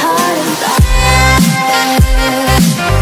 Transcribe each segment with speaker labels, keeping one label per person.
Speaker 1: heart on fire.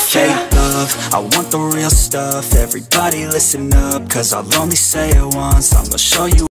Speaker 2: fake love, I want the real stuff, everybody listen up, cause I'll only say it once, I'm gonna show you